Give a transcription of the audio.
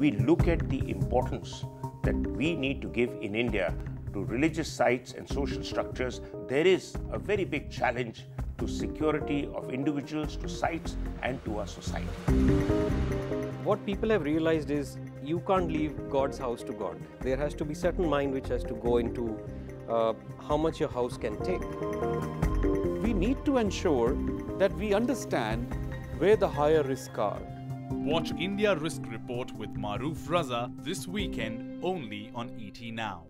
we look at the importance that we need to give in India to religious sites and social structures, there is a very big challenge to security of individuals, to sites, and to our society. What people have realized is you can't leave God's house to God. There has to be certain mind which has to go into uh, how much your house can take. We need to ensure that we understand where the higher risks are. Watch India Risk Report with Maroof Raza this weekend only on ET Now.